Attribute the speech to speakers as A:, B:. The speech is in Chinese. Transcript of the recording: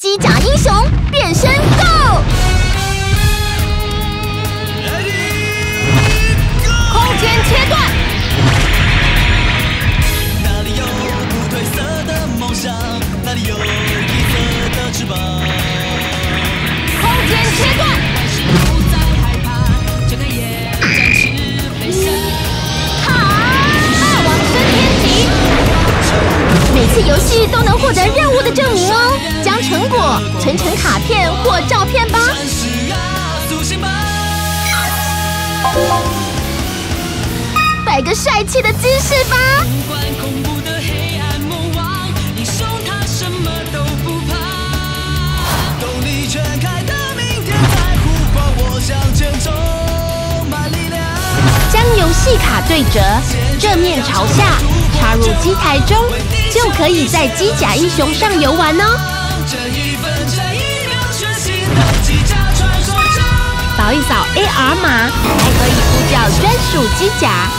A: 机甲英雄变身 Go！空间切断，
B: 哪里有不褪色的梦想？哪里有银色的翅膀？
A: 空间切断，
B: 不再害怕，睁开眼，展翅飞翔。
A: 哈！霸王升天级，每次游戏都能获得任务的证明哦。成果存成卡片或照片吧。
B: 战士啊，苏醒吧！
A: 摆个帅气的姿势吧。
B: 不管恐怖的黑暗魔王，英雄他什么都不怕。动力全开的明天在呼唤我向前，充满力量。
A: 将游戏卡对折，正面朝下，插入机台中，就可以在机甲英雄上游玩哦。
B: 这一分这一秒，全新的机甲传说中。
A: 扫一扫 AR 码，还可以呼叫专属机甲。